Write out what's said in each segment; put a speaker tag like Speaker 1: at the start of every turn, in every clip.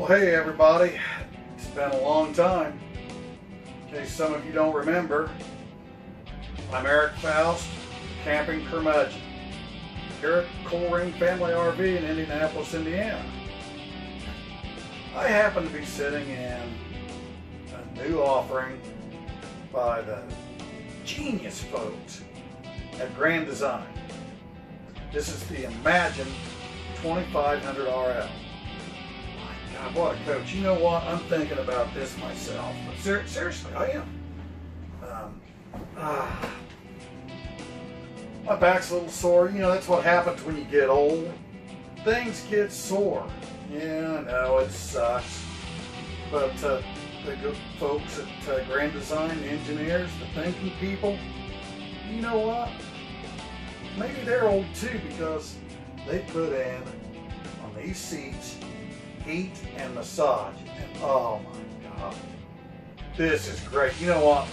Speaker 1: Well, hey everybody, it's been a long time. In case some of you don't remember, I'm Erick Faust, camping curmudgeon, here at Colerain Family RV in Indianapolis, Indiana. I happen to be sitting in a new offering by the genius folks at Grand Design. This is the Imagine 2500 RL. God, what a coach. You know what? I'm thinking about this myself. But ser seriously, I am. Um, ah, my back's a little sore. You know, that's what happens when you get old. Things get sore. Yeah, I know, it sucks. But uh, the good folks at uh, Grand Design, the engineers, the thinking people, you know what? Maybe they're old too because they put in on these seats heat and massage. And oh my God, this is great. You know what?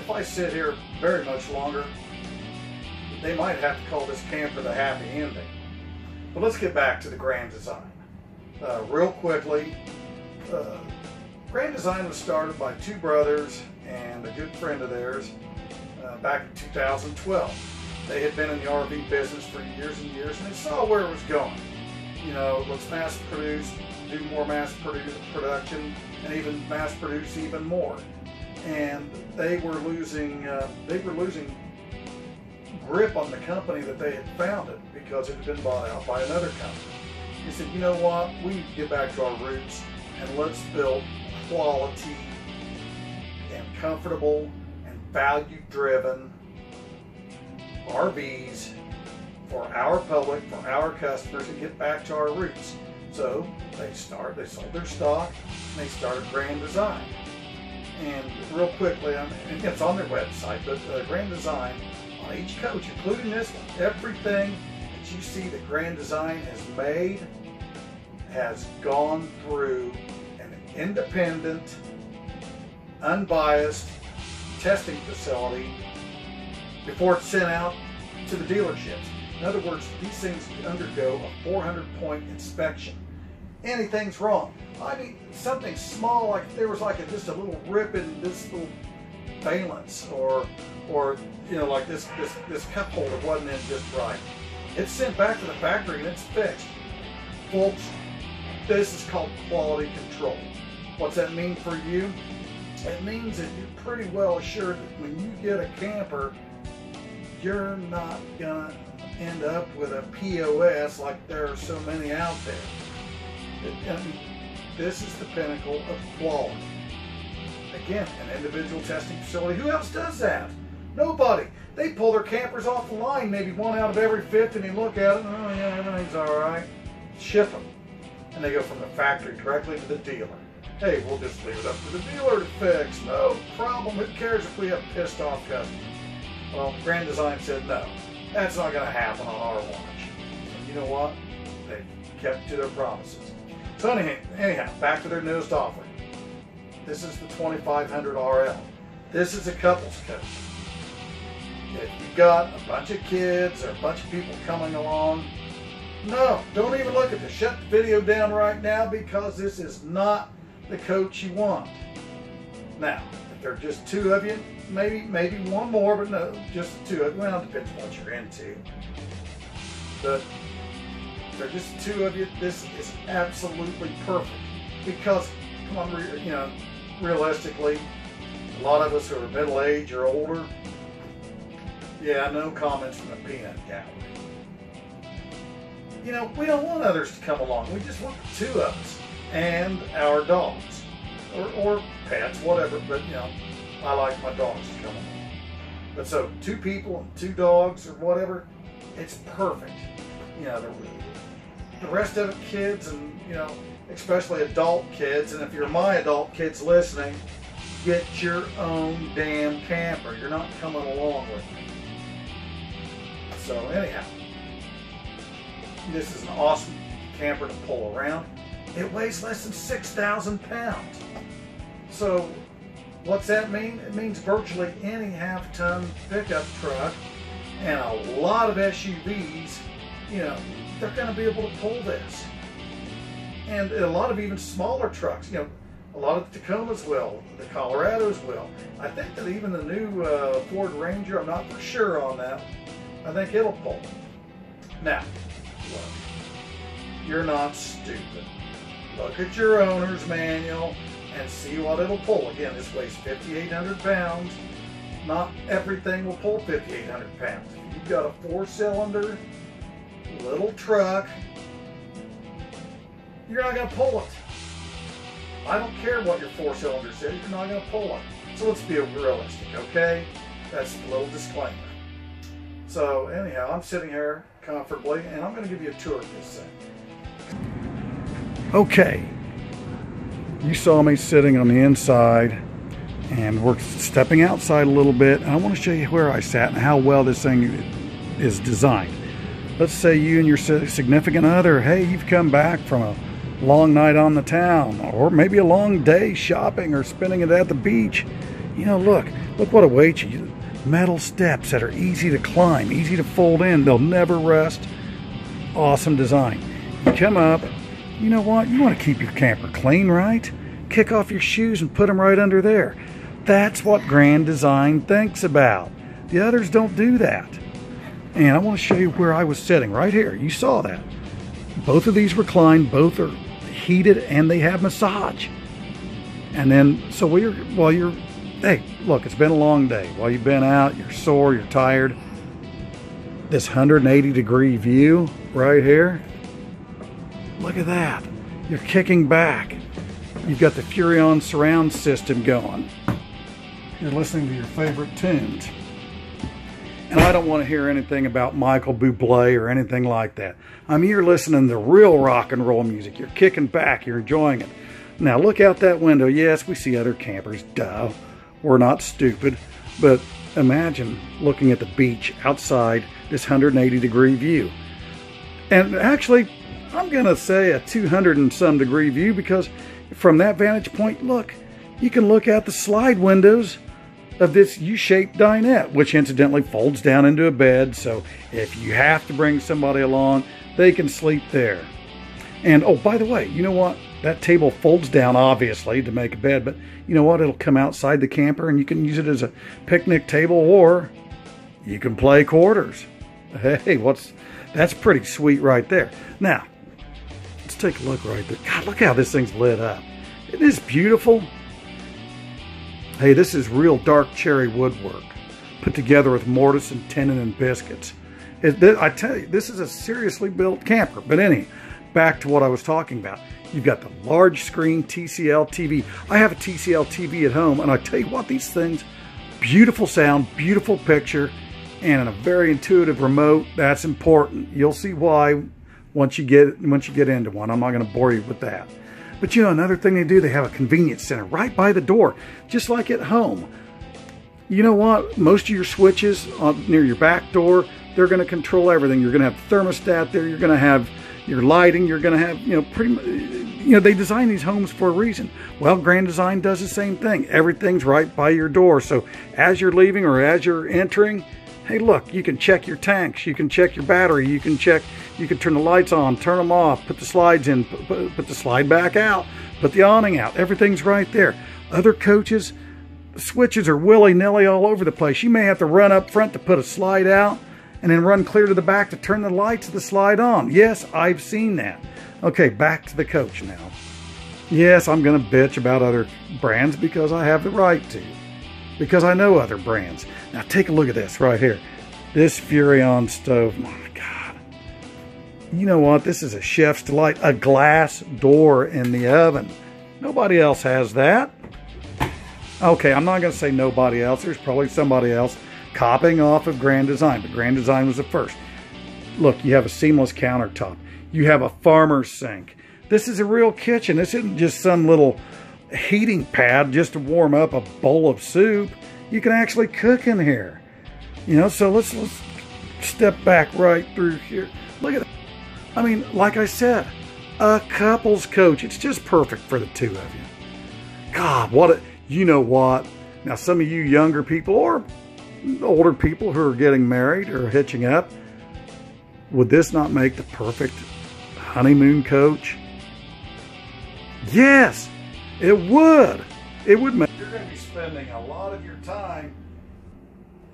Speaker 1: If I sit here very much longer, they might have to call this camper the happy ending. But let's get back to the Grand Design. Uh, real quickly, uh, Grand Design was started by two brothers and a good friend of theirs uh, back in 2012. They had been in the RV business for years and years and they saw where it was going you know, let's mass produce, do more mass produ production, and even mass produce even more. And they were losing, uh, they were losing grip on the company that they had founded because it had been bought out by another company. He said, you know what, we need to get back to our roots and let's build quality and comfortable and value-driven RVs for our public, for our customers, and get back to our roots. So they start, they sold their stock, and they started Grand Design. And real quickly, and it's on their website, but uh, Grand Design on each coach, including this one, everything that you see that Grand Design has made has gone through an independent, unbiased testing facility before it's sent out to the dealerships. In other words, these things undergo a 400 point inspection. Anything's wrong. I mean, something small, like there was like a, just a little rip in this little valence or, or you know, like this, this, this cup holder wasn't in just right. It's sent back to the factory and it's fixed. Folks, this is called quality control. What's that mean for you? It means that you're pretty well assured that when you get a camper, you're not gonna end up with a POS like there are so many out there. It, this is the pinnacle of quality. Again, an individual testing facility. Who else does that? Nobody. They pull their campers off the line, maybe one out of every fifth, and you look at it, oh yeah, everything's all right. Ship them. And they go from the factory directly to the dealer. Hey, we'll just leave it up to the dealer to fix. No problem. Who cares if we have pissed off customers? Well, Grand Design said no. That's not going to happen on our watch. And you know what? They kept to their promises. So anyhow, anyhow, back to their newest offering. This is the 2500 RL. This is a couples coach. If you've got a bunch of kids or a bunch of people coming along, no, don't even look at this. Shut the video down right now because this is not the coach you want. Now, if there are just two of you, maybe maybe one more, but no, just two. It Well, depends what you're into. But are just two of you. This is absolutely perfect because, come on, you know, realistically, a lot of us who are middle age or older, yeah, no comments from the peanut gallery. You know, we don't want others to come along. We just want the two of us and our dogs or, or pets, whatever. But you know, I like my dogs to come along. But so two people and two dogs or whatever, it's perfect. You know, the, the rest of it, kids and, you know, especially adult kids, and if you're my adult kids listening, get your own damn camper. You're not coming along with me. So anyhow, this is an awesome camper to pull around. It weighs less than 6,000 pounds. So What's that mean? It means virtually any half-ton pickup truck and a lot of SUVs, you know, they're going to be able to pull this. and a lot of even smaller trucks. You know, a lot of the Tacomas will, the Colorados will. I think that even the new uh, Ford Ranger, I'm not for sure on that. I think it'll pull. Now, look, you're not stupid. Look at your owner's manual and see what it'll pull. Again, this weighs 5,800 pounds. Not everything will pull 5,800 pounds. If you've got a four-cylinder, little truck, you're not going to pull it. I don't care what your four-cylinder says, you're not going to pull it. So let's be realistic, okay? That's a little disclaimer. So anyhow, I'm sitting here comfortably, and I'm going to give you a tour of this thing. Okay, you saw me sitting on the inside and we're stepping outside a little bit. I want to show you where I sat and how well this thing is designed. Let's say you and your significant other, hey, you've come back from a long night on the town or maybe a long day shopping or spending it at the beach. You know, look, look what awaits you. Metal steps that are easy to climb, easy to fold in. They'll never rust. Awesome design. You come up, you know what? You want to keep your camper clean, right? Kick off your shoes and put them right under there. That's what Grand Design thinks about. The others don't do that. And I want to show you where I was sitting right here. You saw that. Both of these recline, both are heated and they have massage. And then, so while you're, while you're, hey, look, it's been a long day. While you've been out, you're sore, you're tired. This 180 degree view right here, Look at that. You're kicking back. You've got the Furrion surround system going. You're listening to your favorite tunes. And I don't want to hear anything about Michael Bublé or anything like that. I mean, you're listening to real rock and roll music. You're kicking back. You're enjoying it. Now, look out that window. Yes, we see other campers. Duh. We're not stupid. But imagine looking at the beach outside this 180 degree view. And actually, I'm going to say a 200 and some degree view because from that vantage point, look, you can look out the slide windows of this U-shaped dinette, which incidentally folds down into a bed. So if you have to bring somebody along, they can sleep there. And oh, by the way, you know what? That table folds down obviously to make a bed, but you know what? It'll come outside the camper and you can use it as a picnic table or you can play quarters. Hey, what's that's pretty sweet right there. Now, take a look right there. God, look how this thing's lit up. Isn't this beautiful? Hey, this is real dark cherry woodwork put together with mortise and tenon and biscuits. It, I tell you, this is a seriously built camper. But anyway, back to what I was talking about. You've got the large screen TCL TV. I have a TCL TV at home, and I tell you what, these things, beautiful sound, beautiful picture, and a very intuitive remote. That's important. You'll see why once you get once you get into one. I'm not going to bore you with that. But you know, another thing they do, they have a convenience center right by the door, just like at home. You know what? Most of your switches on, near your back door, they're going to control everything. You're going to have the thermostat there. You're going to have your lighting. You're going to have, you know, pretty you know, they design these homes for a reason. Well, Grand Design does the same thing. Everything's right by your door. So as you're leaving or as you're entering, hey, look, you can check your tanks, you can check your battery, you can check, you can turn the lights on, turn them off, put the slides in, put, put the slide back out, put the awning out. Everything's right there. Other coaches, switches are willy-nilly all over the place. You may have to run up front to put a slide out and then run clear to the back to turn the lights of the slide on. Yes, I've seen that. Okay, back to the coach now. Yes, I'm going to bitch about other brands because I have the right to because I know other brands. Now take a look at this right here. This Furrion stove, my God. You know what? This is a chef's delight. A glass door in the oven. Nobody else has that. Okay, I'm not going to say nobody else. There's probably somebody else copying off of Grand Design, but Grand Design was the first. Look, you have a seamless countertop. You have a farmer's sink. This is a real kitchen. This isn't just some little heating pad just to warm up a bowl of soup. You can actually cook in here. You know, so let's let's step back right through here. Look at. I mean, like I said, a couples coach. It's just perfect for the two of you. God, what a, you know what? Now, some of you younger people or older people who are getting married or hitching up, would this not make the perfect honeymoon coach? Yes, it would. It would make. You're going to be spending a lot of your time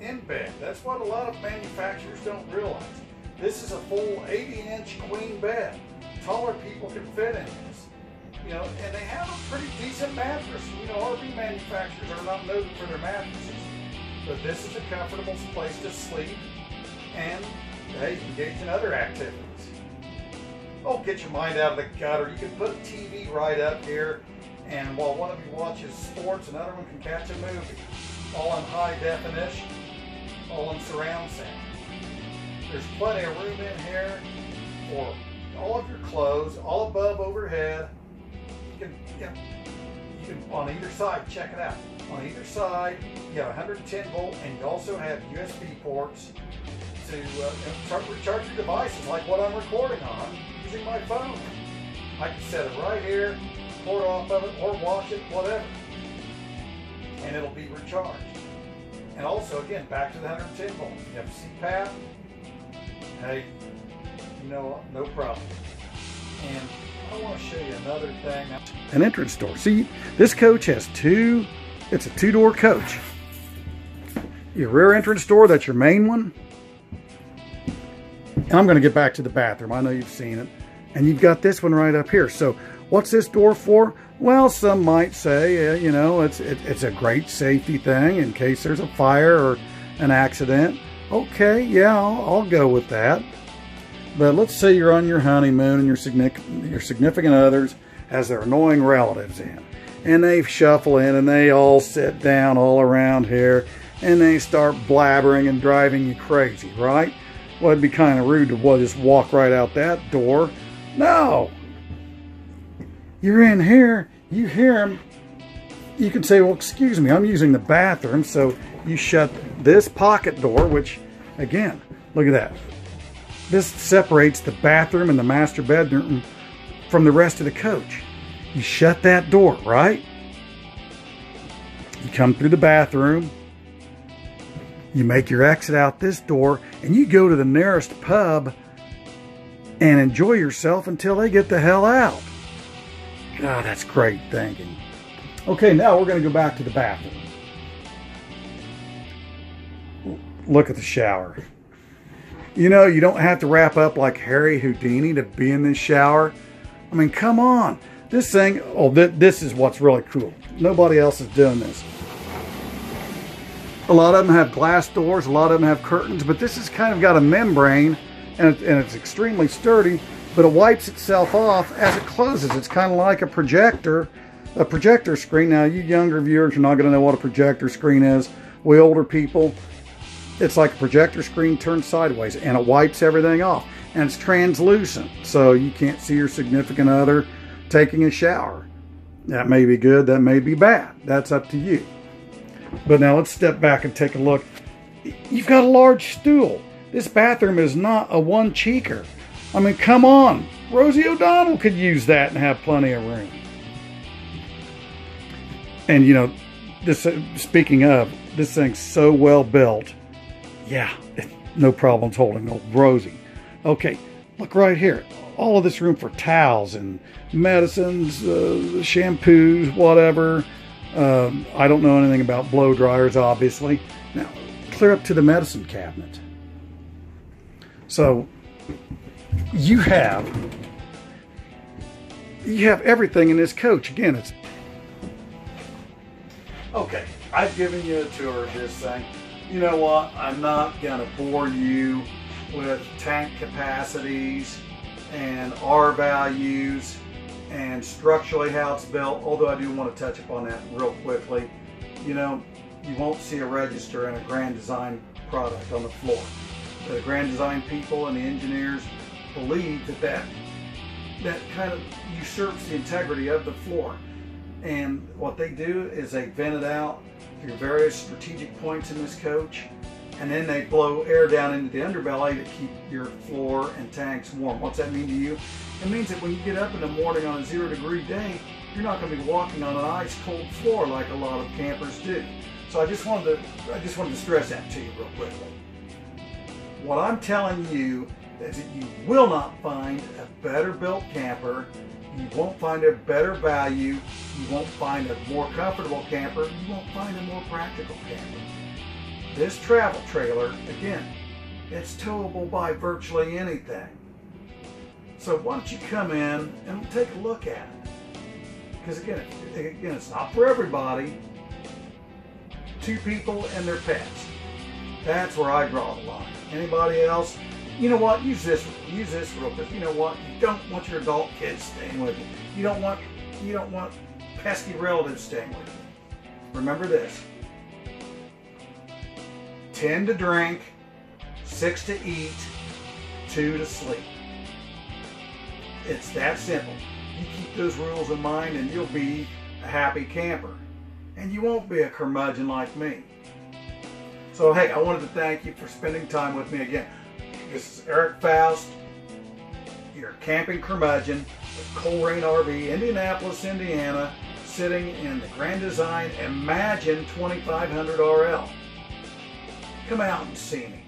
Speaker 1: in bed. That's what a lot of manufacturers don't realize. This is a full 80 inch queen bed. Taller people can fit in this. You know, and they have a pretty decent mattress. You know, RV manufacturers are not noted for their mattresses. But this is a comfortable place to sleep and hey, engage in other activities. Oh, get your mind out of the gutter. You can put a TV right up here, and while one of you watches sports, another one can catch a movie. All in high definition, all in surround sound. There's plenty of room in here for all of your clothes, all above overhead. You can, know, you can on either side, check it out. On either side, you have 110 volt, and you also have USB ports to uh, recharge your devices, like what I'm recording on using my phone. I can set it right here, pour off of it, or wash it, whatever. And it'll be recharged. And also, again, back to the 110 volt. You have CPAP. Hey, no, no problem. And I want to show you another thing. An entrance door. See, this coach has two, it's a two-door coach. Your rear entrance door, that's your main one. And I'm going to get back to the bathroom. I know you've seen it. And you've got this one right up here. So what's this door for? Well, some might say, uh, you know, it's it, it's a great safety thing in case there's a fire or an accident. Okay, yeah, I'll, I'll go with that. But let's say you're on your honeymoon and your significant, your significant others has their annoying relatives in. And they shuffle in and they all sit down all around here and they start blabbering and driving you crazy, right? Well, it'd be kind of rude to well, just walk right out that door. No. You're in here, you hear them. You can say, well, excuse me, I'm using the bathroom. So you shut this pocket door, which, again, look at that. This separates the bathroom and the master bedroom from the rest of the coach. You shut that door, right? You come through the bathroom, you make your exit out this door and you go to the nearest pub and enjoy yourself until they get the hell out. God, that's great thinking. Okay, now we're going to go back to the bathroom. Look at the shower. You know, you don't have to wrap up like Harry Houdini to be in this shower. I mean, come on. This thing, oh, th this is what's really cool. Nobody else is doing this. A lot of them have glass doors, a lot of them have curtains, but this has kind of got a membrane and, it, and it's extremely sturdy, but it wipes itself off as it closes. It's kind of like a projector, a projector screen. Now, you younger viewers are not going to know what a projector screen is. We older people, it's like a projector screen turned sideways and it wipes everything off. And it's translucent, so you can't see your significant other taking a shower. That may be good, that may be bad. That's up to you. But now let's step back and take a look. You've got a large stool. This bathroom is not a one cheeker. I mean, come on. Rosie O'Donnell could use that and have plenty of room. And you know, this speaking of, this thing's so well built. Yeah, no problems holding old Rosie. Okay, look right here. All of this room for towels and medicines, uh, shampoos, whatever. Um, I don't know anything about blow dryers, obviously. Now, clear up to the medicine cabinet. So, you have you have everything in this coach. Again, it's okay. I've given you a tour of this thing. You know what? I'm not gonna bore you with tank capacities and R values and structurally how it's built, although I do want to touch upon that real quickly. You know, you won't see a register in a Grand Design product on the floor. The Grand Design people and the engineers believe that that, that kind of usurps the integrity of the floor. And what they do is they vent it out through various strategic points in this coach and then they blow air down into the underbelly to keep your floor and tanks warm. What's that mean to you? It means that when you get up in the morning on a zero degree day, you're not going to be walking on an ice cold floor like a lot of campers do. So I just wanted to, I just wanted to stress that to you real quickly. What I'm telling you that you will not find a better built camper. You won't find a better value. You won't find a more comfortable camper. You won't find a more practical camper. This travel trailer, again, it's towable by virtually anything. So why don't you come in and take a look at it? Because again, again, it's not for everybody. Two people and their pets. That's where I draw the line. Anybody else? You know what? Use this. Use this real quick. You know what? You don't want your adult kids staying with you. You don't want. You don't want pesky relatives staying with you. Remember this. Ten to drink, six to eat, two to sleep. It's that simple. You keep those rules in mind and you'll be a happy camper. And you won't be a curmudgeon like me. So hey, I wanted to thank you for spending time with me again. This is Erick Faust, your camping curmudgeon with Colerain RV, Indianapolis, Indiana, sitting in the Grand Design Imagine 2500 RL. Come out and see me.